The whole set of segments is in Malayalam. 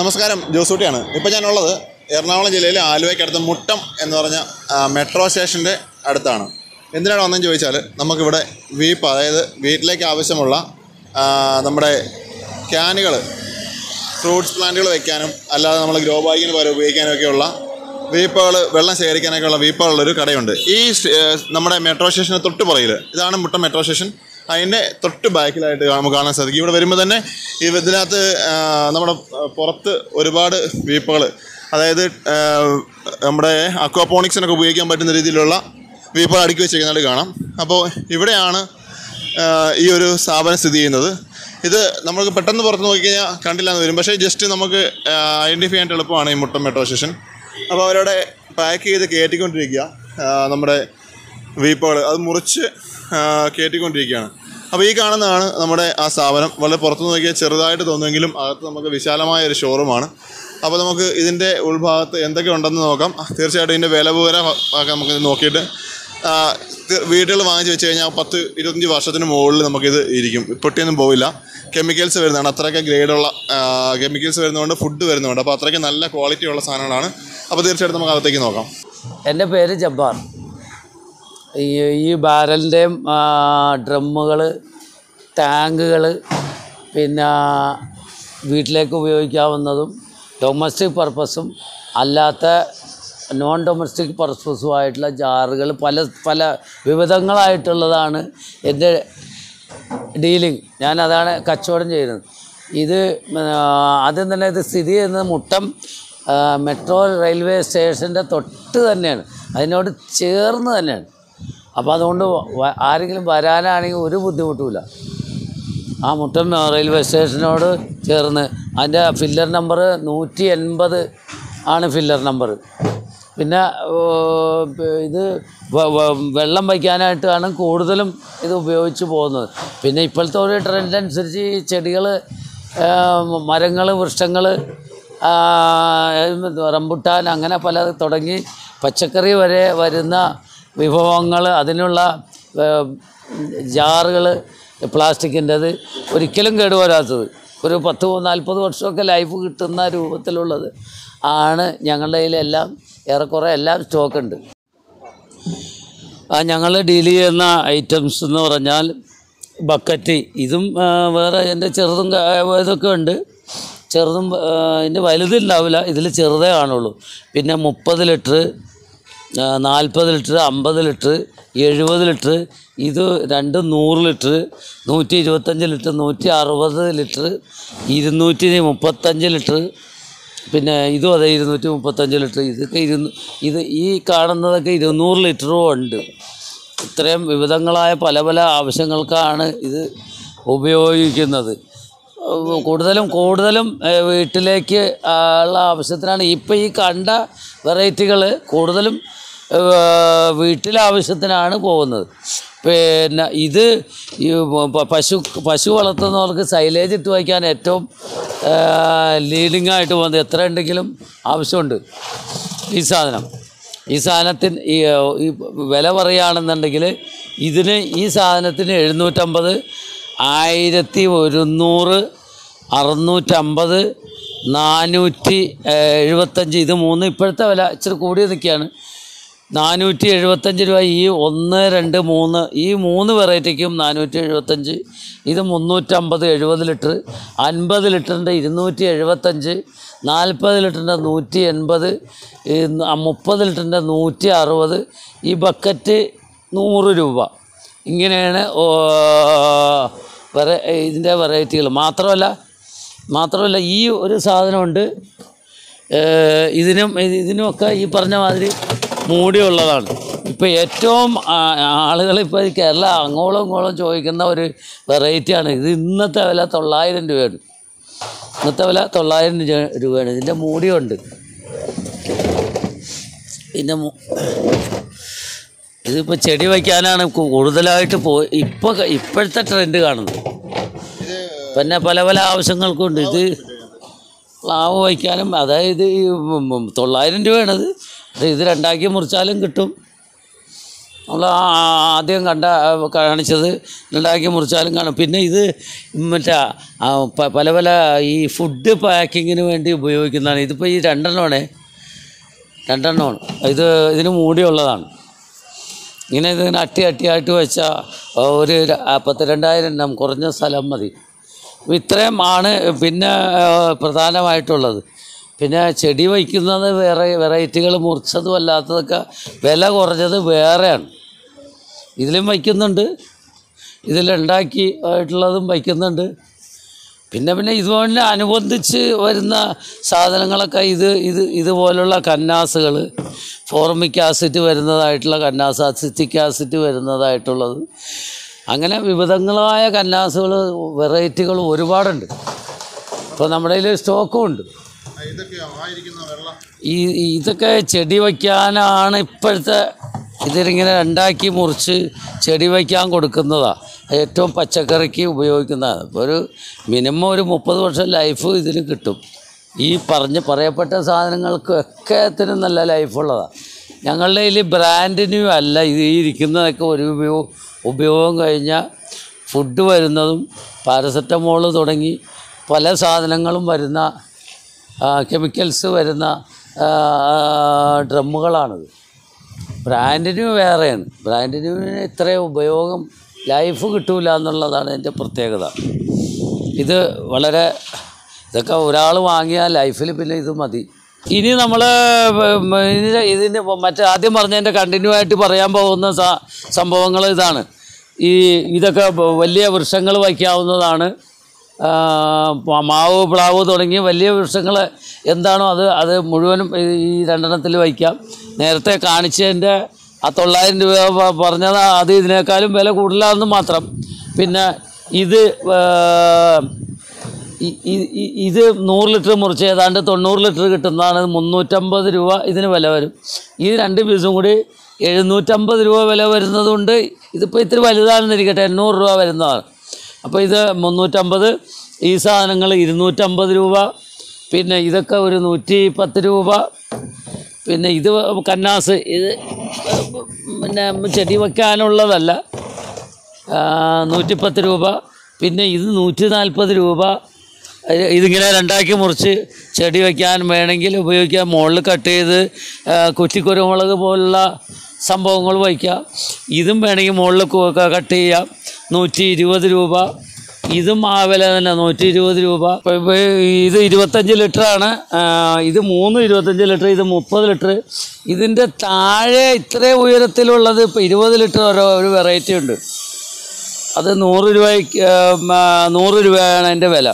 നമസ്കാരം ജോസൂട്ടിയാണ്. ഇപ്പോൾ ഞാനുള്ളത് എറണാകുളം ജില്ലയിലെ ആലുവയ്ക്കടുത്ത് മുട്ടം എന്ന് പറഞ്ഞ മെട്രോ സ്റ്റേഷന്റെ അടുത്താണ്. എന്തിനാണ് വന്നതെന്ന് ചോദിച്ചാൽ നമുക്കിവിടെ വീപ്പ് അതായത് വീട്ടിലേക്ക് ആവശ്യമുള്ള നമ്മുടെ ക്യാനുകൾ ഫ്രൂട്ട്സ് പ്ലാന്റുകൾ വയ്ക്കാനും അല്ലാതെ നമ്മൾ ഗ്രോ ബാഗിന് പകരം ഉപയോഗിക്കാനും ഒക്കെയുള്ള വീപ്പകൾ വെള്ളം ശേഖരിക്കാനൊക്കെയുള്ള വീപ്പകളുള്ളൊരു കടയുണ്ട്. ഈ നമ്മുടെ മെട്രോ സ്റ്റേഷന് തൊട്ട് ഇതാണ് മുട്ടം മെട്രോ സ്റ്റേഷൻ. അതിന്റെ തൊട്ട് ബാക്കിലായിട്ട് നമുക്ക് കാണാൻ സാധിക്കും. ഇവിടെ വരുമ്പോൾ തന്നെ ഇതിനകത്ത് നമ്മുടെ പുറത്ത് ഒരുപാട് വീപ്പകൾ അതായത് നമ്മുടെ അക്വാപോണിക്സിനൊക്കെ ഉപയോഗിക്കാൻ പറ്റുന്ന രീതിയിലുള്ള വീപ്പകൾ അടുക്കി വെച്ചിരിക്കുന്നതായിട്ട് കാണാം. അപ്പോൾ ഇവിടെയാണ് ഈ ഒരു സ്ഥാപനം സ്ഥിതി ചെയ്യുന്നത്. ഇത് നമുക്ക് പെട്ടെന്ന് പുറത്ത് നോക്കിക്കഴിഞ്ഞാൽ കണ്ടില്ല എന്ന് വരും. പക്ഷേ ജസ്റ്റ് നമുക്ക് ഐഡന്റിഫൈ ചെയ്യാൻ എളുപ്പമാണ് ഈ മുട്ടം മെട്രോ സ്റ്റേഷൻ. അപ്പോൾ അവരവിടെ പാക്ക് ചെയ്ത് കയറ്റിക്കൊണ്ടിരിക്കുക നമ്മുടെ വീപ്പകൾ അത് മുറിച്ച് കയറ്റിക്കൊണ്ടിരിക്കുകയാണ് അപ്പോൾ ഈ കാണുന്നതാണ് നമ്മുടെ ആ സ്ഥാപനം. വളരെ പുറത്തു നോക്കിയാൽ ചെറുതായിട്ട് തോന്നുമെങ്കിലും അകത്ത് നമുക്ക് വിശാലമായ ഒരു ഷോറൂമാണ് അപ്പോൾ നമുക്ക് ഇതിന്റെ ഉൾഭാഗത്ത് എന്തൊക്കെ ഉണ്ടെന്ന് നോക്കാം. തീർച്ചയായിട്ടും ഇതിന്റെ വില വിവരം ഒക്കെ നമുക്ക് നോക്കിയിട്ട് വീടുകൾ വാങ്ങിച്ച് വെച്ച് കഴിഞ്ഞാൽ പത്ത് ഇരുപത്തഞ്ച് വർഷത്തിന് മുകളിൽ നമുക്കിത് ഇരിക്കും. പൊട്ടിയൊന്നും പോവില്ല. കെമിക്കൽസ് വരുന്നതാണ്. അത്രയ്ക്ക് ഗ്രേഡുള്ള കെമിക്കൽസ് വരുന്നതുകൊണ്ട് ഫുഡ് വരുന്നതുകൊണ്ട്. അപ്പോൾ അത്രയ്ക്ക് നല്ല ക്വാളിറ്റി ഉള്ള സാധനങ്ങളാണ്. അപ്പോൾ തീർച്ചയായിട്ടും നമുക്ക് അകത്തേക്ക് നോക്കാം. എന്റെ പേര് ജബ്ബാർ. ഈ ഈ ബാരലിന്റെയും ഡ്രമ്മുകൾ ടാങ്കുകൾ പിന്നെ വീട്ടിലേക്ക് ഉപയോഗിക്കാവുന്നതും ഡൊമസ്റ്റിക് പർപ്പസും അല്ലാത്ത നോൺ ഡൊമസ്റ്റിക് പർപ്പസുമായിട്ടുള്ള ജാറുകൾ പല പല വിവിധങ്ങളായിട്ടുള്ളതാണ് എന്റെ ഡീലിംഗ്. ഞാൻ അതാണ് കച്ചവടം ചെയ്യുന്നത്. ഇത് ആദ്യം തന്നെ ഇത് സ്ഥിതി ചെയ്യുന്നത് മുട്ടം മെട്രോ റെയിൽവേ സ്റ്റേഷന്റെ തൊട്ട് തന്നെയാണ്. അതിനോട് ചേർന്ന് തന്നെയാണ്. അപ്പോൾ അതുകൊണ്ട് ആരെങ്കിലും വരാനാണെങ്കിൽ ഒരു ബുദ്ധിമുട്ടുമില്ല. ആ മുട്ടം റെയിൽവേ സ്റ്റേഷനോട് ചേർന്ന് അതിന്റെ ഫില്ലർ നമ്പർ നൂറ്റി എൺപത് ആണ് ഫില്ലർ നമ്പർ. പിന്നെ ഇത് വെള്ളം വയ്ക്കാനായിട്ടാണ് കൂടുതലും ഇത് ഉപയോഗിച്ച് പോകുന്നത്. പിന്നെ ഇപ്പോഴത്തെ ഒരു ട്രെൻഡ് അനുസരിച്ച് ഈ ചെടികൾ മരങ്ങൾ വൃക്ഷങ്ങൾ റംബുട്ടാൻ അങ്ങനെ പല തുടങ്ങി പച്ചക്കറി വരെ വരുന്ന വിഭവങ്ങൾ അതിനുള്ള ജാറുകൾ പ്ലാസ്റ്റിക്കിന്റെത് ഒരിക്കലും കേടുവരാത്തത്. ഒരു പത്ത് നാൽപ്പത് വർഷമൊക്കെ ലൈഫ് കിട്ടുന്ന രൂപത്തിലുള്ളത് ആണ് ഞങ്ങളുടെ കയ്യിലെല്ലാം ഏറെക്കുറെ എല്ലാം സ്റ്റോക്കുണ്ട്. ഞങ്ങൾ ഡീൽ ചെയ്യുന്ന ഐറ്റംസ് എന്ന് പറഞ്ഞാൽ ബക്കറ്റ് ഇതും വേറെ എന്റെ ചെറുതും ഇതൊക്കെ ഉണ്ട്. ചെറുതും ഇതിന്റെ വലുതുണ്ടാവില്ല ഇതിൽ ചെറുതേ കാണുള്ളൂ. പിന്നെ മുപ്പത് ലിറ്റർ നാൽപ്പത് ലിറ്റർ അമ്പത് ലിറ്റർ എഴുപത് ലിറ്റർ ഇത് രണ്ട് നൂറ് ലിറ്റർ നൂറ്റി ഇരുപത്തഞ്ച് ലിറ്റർ നൂറ്റി അറുപത് ലിറ്റർ ഇരുന്നൂറ്റി മുപ്പത്തഞ്ച് ലിറ്റർ പിന്നെ ഇതും അതെ ഇരുന്നൂറ്റി മുപ്പത്തഞ്ച് ലിറ്റർ ഇതൊക്കെ ഇരുന്ന് ഇത് ഈ കാണുന്നതൊക്കെ ഇരുന്നൂറ് ലിറ്ററും ഉണ്ട്. ഇത്രയും വിവിധങ്ങളായ പല പല ആവശ്യങ്ങൾക്കാണ് ഇത് ഉപയോഗിക്കുന്നത്. കൂടുതലും കൂടുതലും വീട്ടിലേക്ക് ഉള്ള ആവശ്യത്തിനാണ്. ഇപ്പോൾ ഈ കണ്ട വെറൈറ്റികൾ കൂടുതലും ഏഹ് വീട്ടിലെ പോകുന്നത്. പിന്നെ ഇത് പശു പശു വളർത്തുന്നവർക്ക് സൈലേജ് ഇട്ട് വയ്ക്കാൻ ഏറ്റവും ലീഡിങ് ആയിട്ട് പോകുന്നത് എത്ര ഉണ്ടെങ്കിലും ആവശ്യമുണ്ട്. ഈ സാധനം. ഈ സാധനത്തിന് ഈ വില പറയുകയാണെന്നുണ്ടെങ്കിൽ ഇതിന് ഈ സാധനത്തിന് എഴുന്നൂറ്റമ്പത് ആയിരത്തി ഒരുന്നൂറ് അറുന്നൂറ്റമ്പത് നാനൂറ്റി എഴുപത്തഞ്ച് ഇത് മൂന്ന് ഇപ്പോഴത്തെ വില ഇച്ചിരി കൂടി നിൽക്കുകയാണ് നാനൂറ്റി എഴുപത്തഞ്ച് രൂപ ഈ ഒന്ന് രണ്ട് മൂന്ന്. ഈ മൂന്ന് വെറൈറ്റിക്കും നാനൂറ്റി എഴുപത്തഞ്ച് ഇത് മുന്നൂറ്റമ്പത് എഴുപത് ലിറ്റർ. അൻപത് ലിറ്ററിന്റെ ഇരുന്നൂറ്റി എഴുപത്തഞ്ച് നാൽപ്പത് ലിറ്ററിന്റെ നൂറ്റി എൺപത് മുപ്പത് ലിറ്ററിന്റെ നൂറ്റി അറുപത് ഈ ബക്കറ്റ് നൂറ് രൂപ. ഇങ്ങനെയാണ് വെറ ഇതിന്റെ വെറൈറ്റികൾ. മാത്രമല്ല മാത്രമല്ല ഈ ഒരു സാധനമുണ്ട്. ഇതിനും ഇതിനുമൊക്കെ ഈ പറഞ്ഞ മാതിരി മൂടിയുള്ളതാണ് ഇപ്പോൾ ഏറ്റവും ആളുകൾ ഇപ്പോൾ കേരള അങ്ങോളം ഇങ്ങോളം ചോദിക്കുന്ന ഒരു വെറൈറ്റിയാണ് ഇത് ഇന്നത്തെ വില തൊള്ളായിരം രൂപയാണ്. ഇന്നത്തെ വില തൊള്ളായിരം രൂപയാണ്. ഇതിന്റെ മൂടിയുണ്ട്. ഇതിന്റെ ഇതിപ്പോൾ ചെടി വയ്ക്കാനാണ് കൂടുതലായിട്ട് പോയി ഇപ്പോൾ ഇപ്പോഴത്തെ ട്രെൻഡ് കാണുന്നത്. പിന്നെ പല പല ആവശ്യങ്ങൾക്കുണ്ട്. ഇത് പ്ലാവ് വയ്ക്കാനും അതായത് ഈ തൊള്ളായിരം രൂപയാണത്. ഇത് രണ്ടാക്കി മുറിച്ചാലും കിട്ടും. നമ്മൾ ആദ്യം കണ്ട കാണിച്ചത് രണ്ടാക്കി മുറിച്ചാലും കാണും. പിന്നെ ഇത് മറ്റേ പല പല ഈ ഫുഡ് പാക്കിങ്ങിന് വേണ്ടി ഉപയോഗിക്കുന്നതാണ്. ഇതിപ്പോൾ ഈ രണ്ടെണ്ണമാണേ. രണ്ടെണ്ണമാണ്. ഇത് ഇതിന് മൂടിയുള്ളതാണ് ഇങ്ങനെ ഇതിങ്ങനെ അട്ടി അട്ടിയായിട്ട് വെച്ചാൽ ഒരു പത്ത് രണ്ടായിരം എണ്ണം കുറഞ്ഞ സ്ഥലം മതി. ഇത്രയും ആണ് പിന്നെ പ്രധാനമായിട്ടുള്ളത്. പിന്നെ ചെടി വയ്ക്കുന്നത് വേറെ വെറൈറ്റികൾ മുറിച്ചതും അല്ലാത്തതൊക്കെ വില കുറഞ്ഞത് വേറെയാണ്. ഇതിലും വയ്ക്കുന്നുണ്ട്. ഇതിലുണ്ടാക്കി ആയിട്ടുള്ളതും വയ്ക്കുന്നുണ്ട്. പിന്നെ പിന്നെ ഇതുപോലെ അനുബന്ധിച്ച് വരുന്ന സാധനങ്ങളൊക്കെ ഇത് ഇത് ഇതുപോലുള്ള കന്നാസുകൾ ഫോർമിക് ആസിഡ് വരുന്നതായിട്ടുള്ള കന്നാസ് അസിറ്റിക് ആസിഡ് വരുന്നതായിട്ടുള്ളത്. അങ്ങനെ വിവിധങ്ങളായ കന്നാസുകൾ വെറൈറ്റികൾ ഒരുപാടുണ്ട്. ഇപ്പോൾ നമ്മുടെ കയ്യിൽ സ്റ്റോക്കും ഉണ്ട് ഈ ഇതൊക്കെ ചെടി വയ്ക്കാനാണ് ഇപ്പോഴത്തെ ഇതിലിങ്ങനെ രണ്ടാക്കി മുറിച്ച് ചെടി വയ്ക്കാൻ കൊടുക്കുന്നതാണ് ഏറ്റവും പച്ചക്കറിക്ക് ഉപയോഗിക്കുന്നതാണ്. ഇപ്പോൾ ഒരു മിനിമം ഒരു മുപ്പത് വർഷം ലൈഫ് ഇതിന് കിട്ടും. ഈ പറഞ്ഞ് പറയപ്പെട്ട സാധനങ്ങൾക്കൊക്കെ ത്തിന് നല്ല ലൈഫുള്ളതാണ് ഞങ്ങളുടെ ബ്രാൻഡ് ബ്രാൻഡിനും അല്ല ഈ ഇരിക്കുന്നതൊക്കെ ഒരു ഉപയോഗം ഉപയോഗം കഴിഞ്ഞാൽ ഫുഡ് വരുന്നതും പാരസെറ്റമോൾ തുടങ്ങി പല സാധനങ്ങളും വരുന്ന കെമിക്കൽസ് വരുന്ന ഡ്രമ്മുകളാണിത്. ബ്രാൻഡിന് വേറെയാണ്. ബ്രാൻഡിന് ഇത്രയും ഉപയോഗം ലൈഫ് കിട്ടൂല എന്നുള്ളതാണ് എന്റെ പ്രത്യേകത. ഇത് വളരെ ഇതൊക്കെ ഒരാൾ വാങ്ങിയാൽ ലൈഫിൽ പിന്നെ ഇത് മതി. ഇനി നമ്മൾ ഇതിന്റെ ഇതിന്റെ മറ്റേ ആദ്യം പറഞ്ഞതിന്റെ കണ്ടിന്യൂ ആയിട്ട് പറയാൻ പോകുന്ന സംഭവങ്ങൾ ഇതാണ്. ഈ ഇതൊക്കെ വലിയ വൃക്ഷങ്ങൾ വയ്ക്കാവുന്നതാണ്. മാവ് പ്ലാവ് തുടങ്ങിയ വലിയ വൃക്ഷങ്ങൾ എന്താണോ അത് അത് മുഴുവനും ഈ- രണ്ടെണ്ണത്തിൽ വയ്ക്കാം. നേരത്തെ കാണിച്ചതിന്റെ ആ തൊള്ളായിരം രൂപ പറഞ്ഞത് അത് ഇതിനേക്കാളും വില കൂടുതലാണെന്ന് മാത്രം. പിന്നെ ഇത് ഇത് നൂറ് ലിറ്റർ മുറിച്ച് ഏതാണ്ട് തൊണ്ണൂറ് ലിറ്റർ കിട്ടുന്നതാണ്. മുന്നൂറ്റമ്പത് രൂപ ഇതിന് വില വരും. ഈ രണ്ട് പീസും കൂടി എഴുന്നൂറ്റമ്പത് രൂപ വില വരുന്നതുകൊണ്ട് ഇതിപ്പോൾ ഇത്തിരി വലുതാണെന്നിരിക്കട്ടെ എണ്ണൂറ് രൂപ വരുന്നതാണ്. അപ്പോൾ ഇത് മുന്നൂറ്റമ്പത് ഈ സാധനങ്ങൾ ഇരുന്നൂറ്റമ്പത് രൂപ പിന്നെ ഇതൊക്കെ ഒരു നൂറ്റി പത്ത് രൂപ പിന്നെ ഇത് കന്നാസ് ഇത് പിന്നെ ചെടി വയ്ക്കാനുള്ളതല്ല നൂറ്റിപ്പത്ത് രൂപ പിന്നെ ഇത് നൂറ്റി നാൽപ്പത് രൂപ ഇതിങ്ങനെ രണ്ടാക്കി മുറിച്ച് ചെടി വയ്ക്കാൻ വേണമെങ്കിൽ ഉപയോഗിക്കാം മുകളിൽ കട്ട് ചെയ്ത് കുറ്റിക്കുരുമുളക് പോലുള്ള സംഭവങ്ങൾ വയ്ക്കാം ഇതും വേണമെങ്കിൽ മുകളിൽ കട്ട് ചെയ്യാം നൂറ്റി ഇരുപത് രൂപ. ഇതും ആ വില തന്നെ നൂറ്റി ഇരുപത് രൂപ ഇത് ഇരുപത്തഞ്ച് ലിറ്ററാണ് ഇത് മൂന്ന് ഇരുപത്തഞ്ച് ലിറ്റർ ഇത് മുപ്പത് ലിറ്റർ. ഇതിന്റെ താഴെ ഇത്രയും ഉയരത്തിലുള്ളത് ഇപ്പോൾ ഇരുപത് ലിറ്റർ ഓരോ ഒരു വെറൈറ്റി ഉണ്ട്. അത് നൂറ് രൂപയ്ക്ക് നൂറ് രൂപയാണ് അതിന്റെ വില.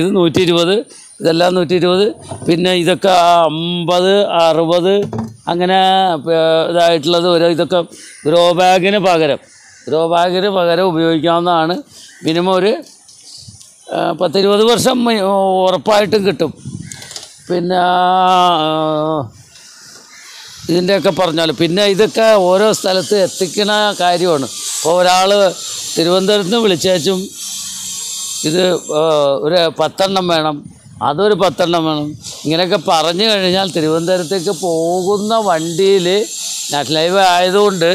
ഇത് നൂറ്റി ഇരുപത് ഇതെല്ലാം നൂറ്റി ഇരുപത് പിന്നെ ഇതൊക്കെ അമ്പത് അറുപത് അങ്ങനെ ഇതായിട്ടുള്ളത് ഒരു ഇതൊക്കെ ഗ്രോ ബാഗിന് പകരം. ഗ്രോ ബാഗിന് പകരം ഉപയോഗിക്കാവുന്നതാണ്. മിനിമം ഒരു പത്തിരുപത് വർഷം ഉറപ്പായിട്ടും കിട്ടും. പിന്നെ ഇതിന്റെയൊക്കെ പറഞ്ഞാൽ പിന്നെ ഇതൊക്കെ ഓരോ സ്ഥലത്ത് എത്തിക്കുന്ന കാര്യമാണ്. ഇപ്പോൾ ഒരാൾ തിരുവനന്തപുരത്ത് നിന്ന് വിളിച്ചേച്ചും ഇത് ഒരു പത്തെണ്ണം വേണം. അതൊരു പത്തെണ്ണം വേണം. ഇങ്ങനെയൊക്കെ പറഞ്ഞു കഴിഞ്ഞാൽ തിരുവനന്തപുരത്തേക്ക് പോകുന്ന വണ്ടിയിൽ നാഷണൽ ലൈവ് ആയതുകൊണ്ട്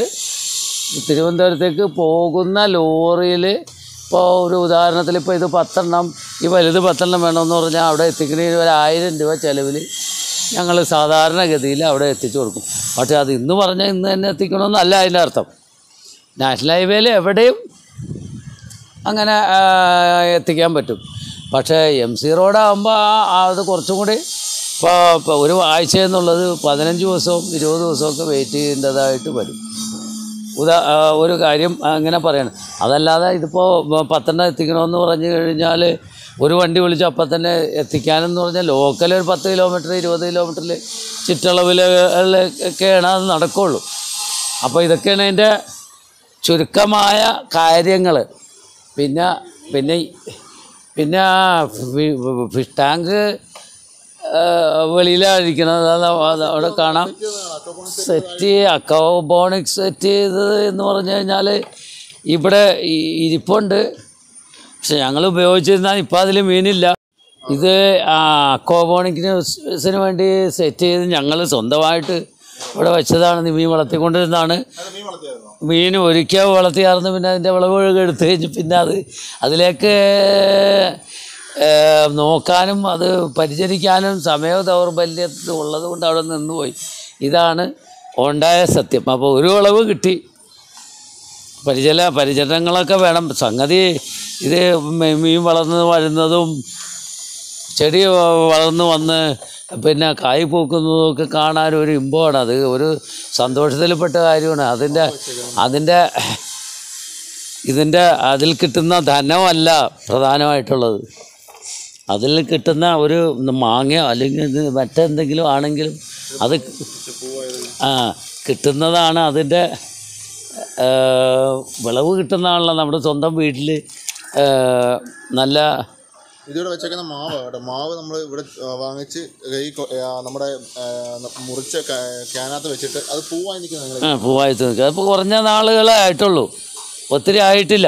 തിരുവനന്തപുരത്തേക്ക് പോകുന്ന ലോറിയിൽ ഇപ്പോൾ ഒരു ഉദാഹരണത്തിൽ ഇപ്പോൾ ഇത് പത്തെണ്ണം ഈ വലുത് പത്തെണ്ണം വേണമെന്ന് പറഞ്ഞാൽ അവിടെ എത്തിക്കണേ ഒരു ആയിരം രൂപ ചിലവിൽ ഞങ്ങൾ സാധാരണഗതിയിൽ അവിടെ എത്തിച്ചു കൊടുക്കും. പക്ഷേ അത് ഇന്ന് പറഞ്ഞാൽ ഇന്ന് തന്നെ എത്തിക്കണമെന്നല്ല അതിന്റെ അർത്ഥം. നാഷണൽ ഹൈവേയിൽ എവിടെയും അങ്ങനെ എത്തിക്കാൻ പറ്റും. പക്ഷേ എം സി റോഡാകുമ്പോൾ അത് കുറച്ചും കൂടി ഇപ്പോൾ ഒരു ആഴ്ച എന്നുള്ളത് പതിനഞ്ച് ദിവസവും ഇരുപത് ദിവസമൊക്കെ വെയിറ്റ് ചെയ്യേണ്ടതായിട്ട് വരും. ഉദാ ഒരു കാര്യം അങ്ങനെ പറയണം. അതല്ലാതെ ഇതിപ്പോൾ പത്തെണ്ണം എത്തിക്കണമെന്ന് പറഞ്ഞു കഴിഞ്ഞാൽ ഒരു വണ്ടി വിളിച്ച് അപ്പം തന്നെ എത്തിക്കാനെന്ന് പറഞ്ഞാൽ ലോക്കൽ ഒരു പത്ത് കിലോമീറ്റർ ഇരുപത് കിലോമീറ്ററിൽ ചുറ്റളവിലൊക്കെയാണ് അത് നടക്കുള്ളൂ. അപ്പോൾ ഇതൊക്കെയാണ് അതിന്റെ ചുരുക്കമായ കാര്യങ്ങൾ പിന്നെ പിന്നെ പിന്നെ ആ ഫിഷ് ടാങ്ക് വെളിയിലായിരിക്കുന്നത് അവിടെ കാണാം. സെറ്റ് അക്കോബോണിക് സെറ്റ് ചെയ്തത് എന്ന് പറഞ്ഞു കഴിഞ്ഞാൽ ഇവിടെ ഇരിപ്പുണ്ട്. പക്ഷെ ഞങ്ങൾ ഉപയോഗിച്ചിരുന്നാൽ ഇപ്പം അതിൽ മീനില്ല. ഇത് അക്കോബോണിക്കിന് വേണ്ടി സെറ്റ് ചെയ്ത് ഞങ്ങൾ സ്വന്തമായിട്ട് ഇവിടെ വെച്ചതാണ് മീൻ വളർത്തിക്കൊണ്ടിരുന്നതാണ്. മീൻ വളർത്തിയായിരുന്നു? ഒരിക്കൽ വളർത്തിയാർന്ന് പിന്നെ അതിന്റെ വിളവ് എടുത്തു കഴിഞ്ഞ് പിന്നെ അത് അതിലേക്ക് നോക്കാനും അത് പരിചരിക്കാനും സമയ ദൗർബല്യത്തിൽ ഉള്ളത് കൊണ്ട് അവിടെ നിന്നുപോയി. ഇതാണ് ഉണ്ടായ സത്യം. അപ്പോൾ ഒരു വിളവ് കിട്ടി. പരിചല പരിചരണങ്ങളൊക്കെ വേണം. സംഗതി ഇത് മീൻ വളർന്ന് വരുന്നതും ചെടി വളർന്ന് വന്ന് പിന്നെ കായ് പൂക്കുന്നതൊക്കെ കാണാൻ ഒരു ഇമ്പമാണ് അത് ഒരു സന്തോഷത്തിൽപ്പെട്ട കാര്യമാണ്. അതിന്റെ അതിന്റെ ഇതിന്റെ അതിൽ കിട്ടുന്ന ധനമല്ല പ്രധാനമായിട്ടുള്ളത്. അതിൽ കിട്ടുന്ന ഒരു മാങ്ങയോ അല്ലെങ്കിൽ മറ്റെന്തെങ്കിലും ആണെങ്കിലും അത് ആ കിട്ടുന്നതാണ് അതിന്റെ വിളവ് കിട്ടുന്നതാണല്ലോ നമ്മുടെ സ്വന്തം വീട്ടിൽ നല്ല ഇതിവിടെ വെച്ചേക്കുന്ന മാവ് കേട്ടോ. മാവ് നമ്മൾ ഇവിടെ വാങ്ങിച്ച് ഈ നമ്മുടെ മുറിച്ച ക്യാനകത്ത് വെച്ചിട്ട് അത് പൂവായി നിൽക്കുന്നത് ആ പൂവായിട്ട് നിൽക്കുക അതിപ്പോൾ കുറഞ്ഞ നാളുകളേ ആയിട്ടുള്ളൂ. ഒത്തിരി ആയിട്ടില്ല.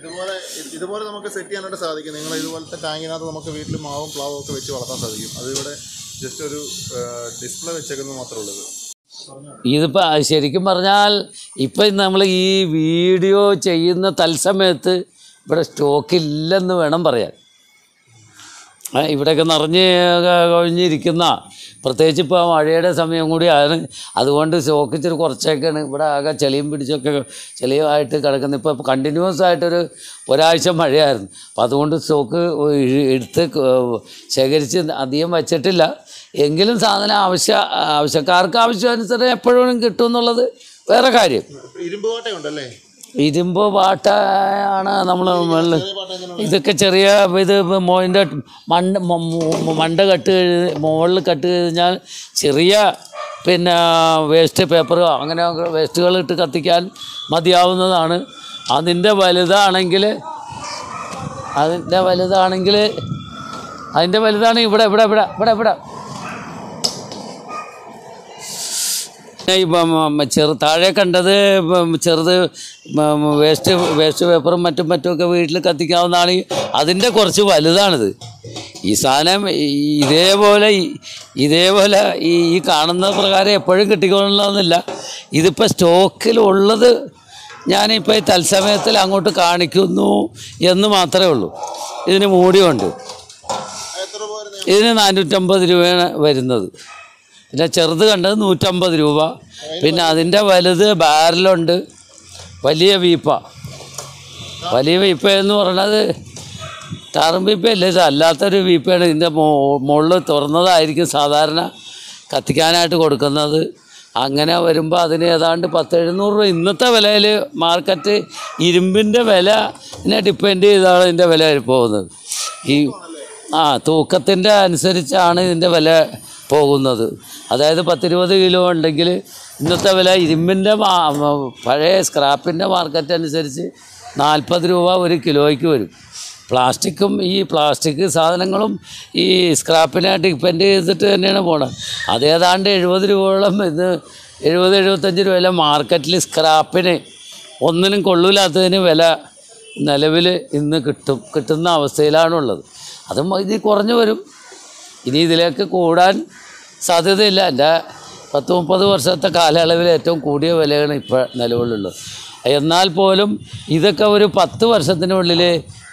ഇതുപോലെ ഇതുപോലെ നമുക്ക് സെറ്റ് ചെയ്യാനായിട്ട് സാധിക്കും. നിങ്ങൾ ഇതുപോലത്തെ ടാങ്കിനകത്ത് നമുക്ക് വീട്ടിൽ മാവും പ്ലാവും ഒക്കെ വെച്ച് വളർത്താൻ സാധിക്കും. അതിവിടെ ജസ്റ്റ് ഒരു ഡിസ്പ്ലേ വെച്ചേക്കുന്നത് മാത്രമേ ഉള്ളൂ ഇതിപ്പോൾ ശരിക്കും പറഞ്ഞാൽ ഇപ്പം നമ്മൾ ഈ വീഡിയോ ചെയ്യുന്ന തത്സമയത്ത് ഇവിടെ സ്റ്റോക്കില്ലെന്ന് വേണം പറയാൻ. ഇവിടെയൊക്കെ നിറഞ്ഞ് കഴിഞ്ഞിരിക്കുന്ന പ്രത്യേകിച്ച് ഇപ്പോൾ മഴയുടെ സമയം കൂടിയാണ് അതുകൊണ്ട് സ്റ്റോക്ക് കുറച്ചൊക്കെയാണ്. ഇവിടെ ആകെ ചെളിയും പിടിച്ചൊക്കെ ചെളിയുമായിട്ട് കിടക്കുന്നത് ഇപ്പോൾ കണ്ടിന്യൂസ് ആയിട്ടൊരു ഒരാഴ്ച മഴയായിരുന്നു. അപ്പോൾ അതുകൊണ്ട് സ്റ്റോക്ക് എടുത്ത് ശേഖരിച്ച് അധികം വച്ചിട്ടില്ല. എങ്കിലും സാധനം ആവശ്യ ആവശ്യക്കാർക്ക് ആവശ്യാനുസരണം എപ്പോഴും കിട്ടും എന്നുള്ളത് വേറെ കാര്യം. ഇരുമ്പ് കോട്ടയുണ്ടല്ലേ? ഇരുമ്പ് പാട്ടാണ് നമ്മൾ ഇതൊക്കെ ചെറിയ ഇത് മോയിന്റെ മണ്ട മണ്ട കട്ട് മുകളിൽ കട്ട് കഴിഞ്ഞാൽ ചെറിയ പിന്നെ വേസ്റ്റ് പേപ്പറോ അങ്ങനെ വേസ്റ്റുകൾ ഇട്ട് കത്തിക്കാൻ മതിയാവുന്നതാണ്. അതിന്റെ വലുതാണെങ്കിൽ അതിന്റെ വലുതാണെങ്കിൽ അതിന്റെ വലുതാണെങ്കിൽ ഇവിടെ ഇവിടെ ഇവിടെ ഇവിടെ ഇവിടെ. ചെറു താഴെ കണ്ടത് ചെറുത് വേസ്റ്റ് വേസ്റ്റ് പേപ്പറും മറ്റും മറ്റുമൊക്കെ വീട്ടിൽ കത്തിക്കാവുന്നതാണ് അതിന്റെ കുറച്ച് വലുതാണിത്. ഈ സാധനം ഇതേപോലെ ഇതേപോലെ ഈ ഈ കാണുന്ന പ്രകാരം എപ്പോഴും കിട്ടിക്കൊള്ളണമെന്നില്ല. ഇതിപ്പോൾ സ്റ്റോക്കിലുള്ളത് ഞാനിപ്പോൾ ഈ തത്സമയത്തിൽ അങ്ങോട്ട് കാണിക്കുന്നു എന്ന് മാത്രമേ ഉള്ളൂ. ഇതിന് മൂടിയുണ്ട്. ഇതിന് നാനൂറ്റമ്പത് രൂപയാണ് വരുന്നത്. പിന്നെ ചെറുത് കണ്ടത് നൂറ്റമ്പത് രൂപ. പിന്നെ അതിന്റെ വലുത് ബാരലുണ്ട്. വലിയ വീപ്പ. വലിയ വീപ്പ എന്ന് പറഞ്ഞത് ടാറും വീപ്പയല്ല? ഇത് അല്ലാത്തൊരു വീപ്പയാണ് ഇതിന്റെ മുകളിൽ തുറന്നതായിരിക്കും സാധാരണ കത്തിക്കാനായിട്ട് കൊടുക്കുന്നത്. അങ്ങനെ വരുമ്പോൾ അതിന് ഏതാണ്ട് പത്ത് എഴുന്നൂറ് രൂപ. ഇന്നത്തെ വിലയിൽ മാർക്കറ്റ് ഇരുമ്പിന്റെ വിലനെ ഡിപ്പെൻഡ് ചെയ്താണ് ഇതിന്റെ വില പോകുന്നത് ഈ ആ തൂക്കത്തിന്റെ അനുസരിച്ചാണ് ഇതിന്റെ വില പോകുന്നത്. അതായത് പത്തിരുപത് കിലോ ഉണ്ടെങ്കിൽ ഇന്നത്തെ വില ഇരുമ്പിന്റെ പഴയ സ്ക്രാപ്പിന്റെ മാർക്കറ്റ് അനുസരിച്ച് നാൽപ്പത് രൂപ ഒരു കിലോയ്ക്ക് വരും. പ്ലാസ്റ്റിക്കും ഈ പ്ലാസ്റ്റിക് സാധനങ്ങളും ഈ സ്ക്രാപ്പിനെ ഡിപ്പെൻഡ് ചെയ്തിട്ട് തന്നെയാണ് പോണത്. അതേതാണ്ട് എഴുപത് രൂപയോളം ഇത് എഴുപത് എഴുപത്തഞ്ച് രൂപയിലെ മാർക്കറ്റിൽ സ്ക്രാപ്പിന് ഒന്നിനും കൊള്ളൂലാത്തതിന് വില നിലവിൽ ഇന്ന് കിട്ടും കിട്ടുന്ന അവസ്ഥയിലാണുള്ളത്. അതും ഇനി കുറഞ്ഞു വരും. ഇനി ഇതിലേക്ക് കൂടാൻ സാധ്യതയില്ല. എന്റെ പത്ത് മുപ്പത് വർഷത്തെ കാലയളവിൽ ഏറ്റവും കൂടിയ വിലയാണ് ഇപ്പോൾ നിലവിലുള്ളത്. എന്നാൽ പോലും ഇതൊക്കെ ഒരു പത്ത് വർഷത്തിനുള്ളിൽ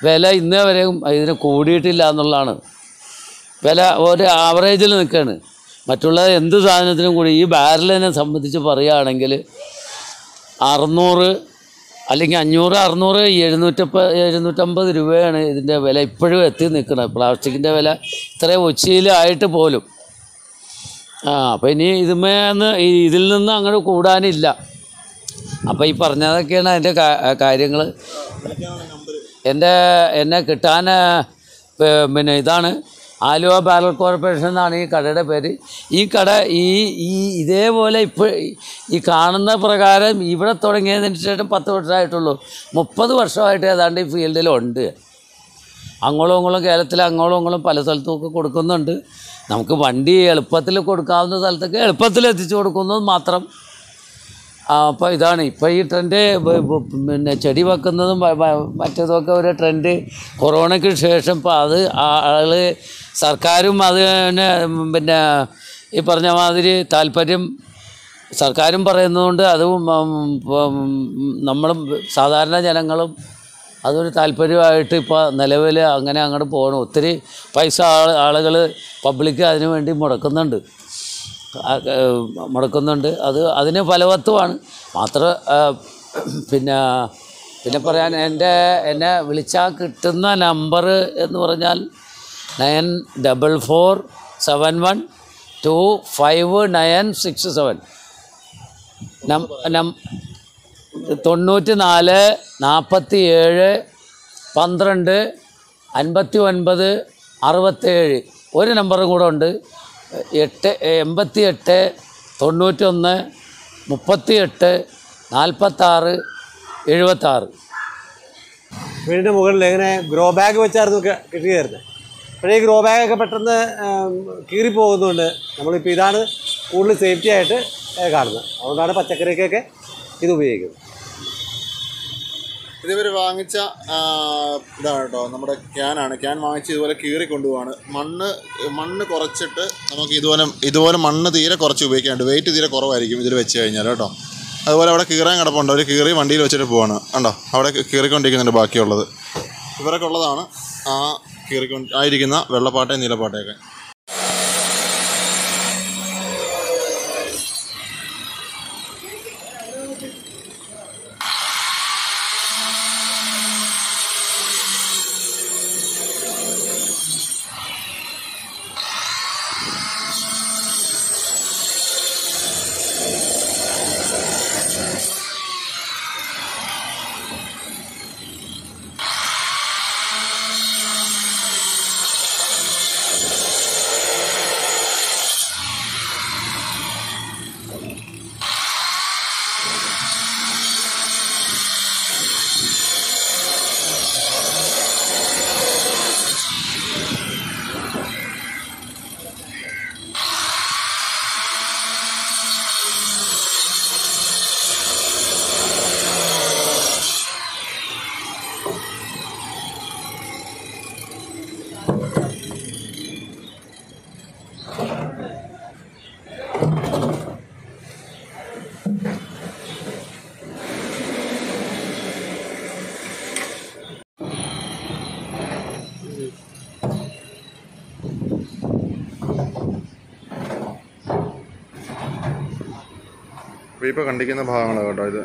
വില ഇന്നേ വരെയും ഇതിന് കൂടിയിട്ടില്ല എന്നുള്ളതാണ്. വില ഒരു ആവറേജിൽ നിൽക്കുകയാണ്. മറ്റുള്ള എന്ത് സാധനത്തിനും കൂടി ഈ ബാരലിനെ സംബന്ധിച്ച് പറയുകയാണെങ്കിൽ അറുന്നൂറ് അല്ലെങ്കിൽ അഞ്ഞൂറ് അറുന്നൂറ് എഴുന്നൂറ്റപ്പ എഴുന്നൂറ്റമ്പത് രൂപയാണ് ഇതിന്റെ വില. ഇപ്പോഴും എത്തി നിൽക്കുന്നത്. പ്ലാസ്റ്റിക്കിന്റെ വില ഇത്രയും ഉച്ചയിലായിട്ട് പോലും. ആ അപ്പോൾ ഇനി ഇതുമേന്ന് ഇതിൽ നിന്ന് അങ്ങോട്ട് കൂടാനില്ല. അപ്പോൾ ഈ പറഞ്ഞതൊക്കെയാണ് അതിന്റെ കാര്യങ്ങൾ. എന്റെ എന്നെ കിട്ടാൻ പിന്നെ ഇതാണ്. ആലുവ ബാരൽ കോർപ്പറേഷൻ എന്നാണ് ഈ കടയുടെ പേര്. ഈ കട ഈ ഈ ഇതേപോലെ ഇപ്പോൾ ഈ കാണുന്ന പ്രകാരം ഇവിടെ തുടങ്ങിയതിന് ശേഷം പത്ത് വർഷമായിട്ടുള്ളൂ. മുപ്പത് വർഷമായിട്ട് ഏതാണ്ട് ഈ ഫീൽഡിലുണ്ട്. അങ്ങോളം ഇങ്ങോളം കേരളത്തിൽ അങ്ങോളം ഇങ്ങോളം പല സ്ഥലത്തും ഒക്കെ കൊടുക്കുന്നുണ്ട്. നമുക്ക് വണ്ടി എളുപ്പത്തിൽ കൊടുക്കാവുന്ന സ്ഥലത്തൊക്കെ എളുപ്പത്തിൽ എത്തിച്ചു കൊടുക്കുന്നത് മാത്രം. അപ്പോൾ ഇതാണ്. ഇപ്പോൾ ഈ ട്രെൻഡ് പിന്നെ ചെടി വെക്കുന്നതും മറ്റേതുമൊക്കെ ഒരു ട്രെൻഡ് കൊറോണയ്ക്ക് ശേഷം ഇപ്പോൾ അത് ആൾ സർക്കാരും അത് തന്നെ പിന്നെ ഈ പറഞ്ഞ മാതിരി താല്പര്യം സർക്കാരും പറയുന്നതുകൊണ്ട് അതും നമ്മളും സാധാരണ ജനങ്ങളും അതൊരു താല്പര്യമായിട്ട് ഇപ്പോൾ നിലവിൽ അങ്ങനെ അങ്ങോട്ട് പോകണം ഒത്തിരി പൈസ ആളുകൾ പബ്ലിക് അതിനു വേണ്ടി മുടക്കുന്നുണ്ട്. മുടക്കുന്നുണ്ട്. അത് അതിന് ഫലവത്തുമാണ് മാത്ര പിന്നെ പിന്നെ പറയാൻ എന്റെ എന്നെ വിളിച്ചാൽ കിട്ടുന്ന നമ്പർ എന്ന് പറഞ്ഞാൽ nine double four seven one two five nine six seven. തൊണ്ണൂറ്റി നാല് നാൽപ്പത്തി ഏഴ് പന്ത്രണ്ട് അൻപത്തി ഒൻപത് അറുപത്തേഴ് ഒരു നമ്പറും കൂടെ ഉണ്ട്. എട്ട് എൺപത്തി എട്ട് തൊണ്ണൂറ്റൊന്ന് മുപ്പത്തി എട്ട് നാൽപ്പത്താറ് എഴുപത്താറ്. വീടിന്റെ മുകളിൽ ഇങ്ങനെ ഗ്രോ ബാഗ് വെച്ചായിരുന്നു കിട്ടിയായിരുന്നു പക്ഷേ ഈ ഗ്രോ ബാഗൊക്കെ പെട്ടെന്ന് കീറിപ്പോകുന്നുണ്ട് നമ്മളിപ്പോൾ ഇതാണ് കൂടുതൽ സേഫ്റ്റി ആയിട്ട് കാണുന്നത്. അതുകൊണ്ടാണ് പച്ചക്കറിക്കൊക്കെ ഇത് ഉപയോഗിക്കുന്നത്. ഇതിവർ വാങ്ങിച്ച ഇതാണ് കേട്ടോ നമ്മുടെ ക്യാനാണ്. ക്യാൻ വാങ്ങിച്ച് ഇതുപോലെ കീറി കൊണ്ടുപോവാണ്. മണ്ണ് മണ്ണ് കുറച്ചിട്ട് നമുക്ക് ഇതുപോലെ ഇതുപോലെ മണ്ണ് തീരെ കുറച്ച് ഉപയോഗിക്കാനുണ്ട്. വെയിറ്റ് തീരെ കുറവായിരിക്കും ഇതിൽ വെച്ച് കഴിഞ്ഞാൽ കേട്ടോ. അതുപോലെ അവിടെ കീറാൻ കിടപ്പുണ്ട്. അവർ കീറി വണ്ടിയിൽ വെച്ചിട്ട് പോവാണ്. കണ്ടോ? അവിടെ കീറിക്കൊണ്ടിരിക്കുന്നുണ്ട് ബാക്കിയുള്ളത്. ഇവരൊക്കെ ഉള്ളതാണ് ആ കീറിക്കൊണ്ട് ആയിരിക്കുന്ന വെള്ളപ്പാട്ടയും നീലപ്പാട്ടയൊക്കെ ഇപ്പോൾ കണ്ടിക്കുന്ന ഭാഗങ്ങളാണ് കേട്ടോ ഇത്.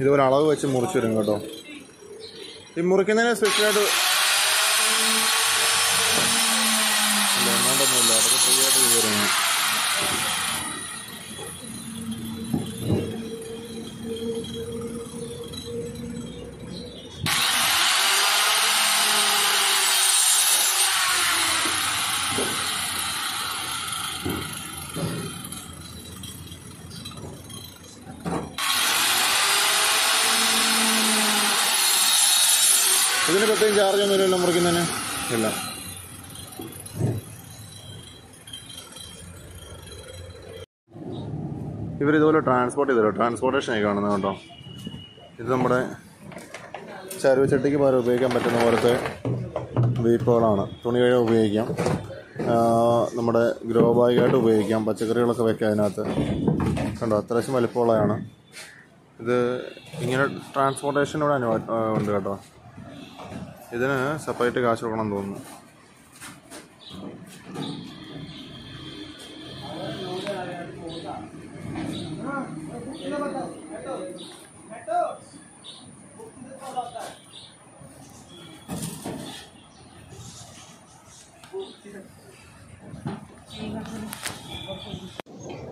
ഇതുപോലെ അളവ് വെച്ച് വരും കേട്ടോ. ഈ മുറിക്കുന്നതിന് സ്പെഷ്യലായിട്ട് ഇവർ ഇതുപോലെ ട്രാൻസ്പോർട്ട് ചെയ്തല്ലോ ട്രാൻസ്പോർട്ടേഷനായി കാണുന്നത് കേട്ടോ ഇത് നമ്മുടെ ചരുവച്ചട്ടിക്ക് പകരം ഉപയോഗിക്കാൻ പറ്റുന്ന പോലത്തെ വീപ്പുകളാണ് തുണി കഴുകാൻ ഉപയോഗിക്കാം. നമ്മുടെ ഗ്രോ ബാഗായിട്ട് ഉപയോഗിക്കാം. പച്ചക്കറികളൊക്കെ വെക്കാം അതിനകത്ത്. കണ്ടോ? അത്യാവശ്യം വലിപ്പമുള്ളതാണ്. ഇത് ഇങ്ങനെ ട്രാൻസ്പോർട്ടേഷനോട് അനുവാ ഉണ്ട് കേട്ടോ. ഇതിന് സെപ്പറേറ്റ് കാശ് കൊടുക്കണം തോന്നുന്നു.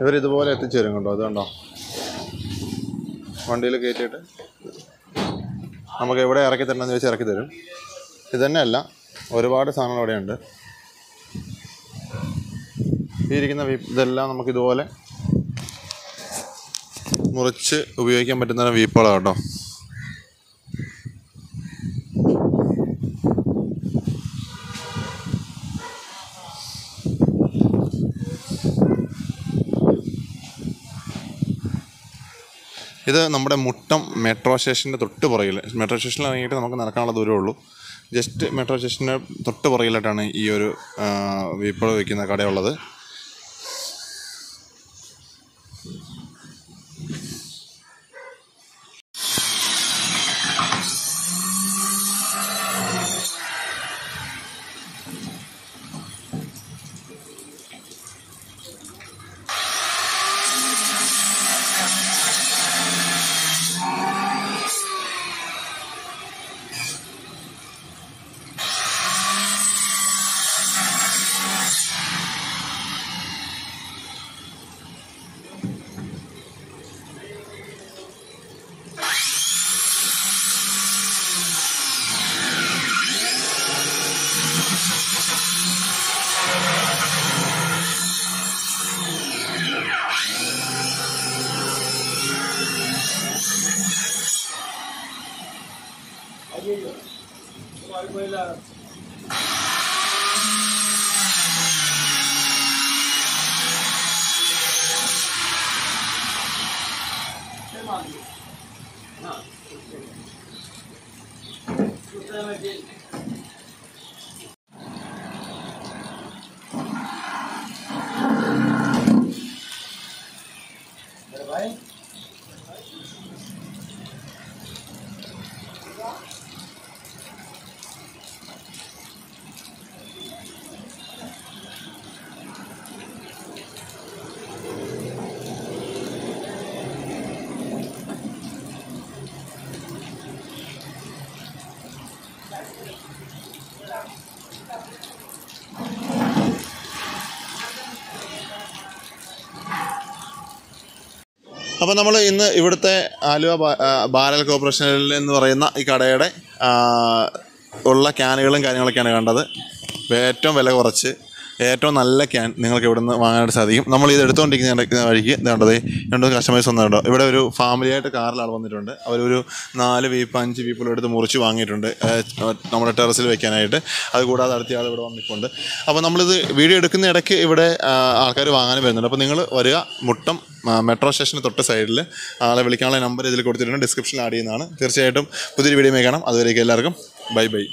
ഇവരിതുപോലെ എത്തിച്ചേരും കേട്ടോ അതുകൊണ്ടോ? വണ്ടിയിൽ കയറ്റിയിട്ട് നമുക്ക് എവിടെ ഇറക്കി തരണമെന്ന് ചോദിച്ചാൽ ഇറക്കി തരും. ഇത് തന്നെയല്ല ഒരുപാട് സാധനങ്ങൾ ഇവിടെയുണ്ട്. ഈ ഇരിക്കുന്ന ഇതെല്ലാം നമുക്ക് ഇതുപോലെ മുറിച്ച് ഉപയോഗിക്കാൻ പറ്റുന്ന വീപ്പുകളാണ് കേട്ടോ ഇത് നമ്മുടെ മുട്ടം മെട്രോ സ്റ്റേഷന്റെ തൊട്ട് പുറകിൽ മെട്രോ സ്റ്റേഷനിൽ ഇറങ്ങിയിട്ട് നമുക്ക് നടക്കാനുള്ള ദൂരമേ ഉള്ളൂ. ജസ്റ്റ് മെട്രോ സ്റ്റേഷന്റെ തൊട്ട് പുറകിലായിട്ടാണ് ഈ ഒരു വീപ്പുകൾ വയ്ക്കുന്ന കടയുള്ളത്. അപ്പോൾ നമ്മൾ ഇന്ന് ഇവിടുത്തെ ആലുവ ബാരൽ കോർപ്പറേഷനിൽ എന്ന് പറയുന്ന ഈ കടയുടെ ഉള്ള ക്യാനുകളും കാര്യങ്ങളൊക്കെയാണ് കണ്ടത്. ഏറ്റവും വില കുറച്ച് ഏറ്റവും നല്ല ക്യാൻ നിങ്ങൾക്ക് ഇവിടെ നിന്ന് വാങ്ങാനായിട്ട് സാധിക്കും. നമ്മൾ ഇത് എടുത്തുകൊണ്ടിരിക്കുന്ന വഴിക്ക് ഇതേണ്ടത് രണ്ട് കസ്റ്റമേഴ്സ് വന്നിട്ടുണ്ടോ. ഇവിടെ ഒരു ഫാമിലിയായിട്ട് കാറിൽ ആൾ വന്നിട്ടുണ്ട്. അവരൊരു നാല് വീപ്പ് അഞ്ച് വീപ്പുകൾ എടുത്ത് മുറിച്ച് വാങ്ങിയിട്ടുണ്ട്. നമ്മുടെ ടെറസിൽ വെക്കാനായിട്ട്. അതുകൂടാതെ അടുത്ത ആൾ ഇവിടെ വന്നിട്ടുണ്ട്. അപ്പോൾ നമ്മളിത് വീഡിയോ എടുക്കുന്ന ഇടയ്ക്ക് ഇവിടെ ആൾക്കാർ വാങ്ങാനും വരുന്നുണ്ട്. അപ്പോൾ നിങ്ങൾ വരിക മുട്ടം മെട്രോ സ്റ്റേഷന് തൊട്ട് സൈഡിൽ ആളെ വിളിക്കാനുള്ള നമ്പർ ഇതിൽ കൊടുത്തിട്ടുണ്ട്. ഡിസ്ക്രിപ്ഷനിൽ ആഡ് ചെയ്യുന്നതാണ്. തീർച്ചയായിട്ടും പുതിയൊരു വീഡിയോ കാണാം. അതുവരേക്കും എല്ലാവർക്കും ബൈ ബൈ